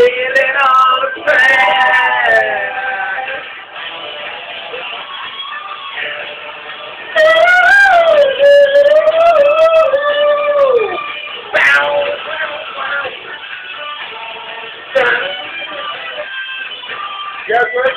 feeling all sad. Yes, right?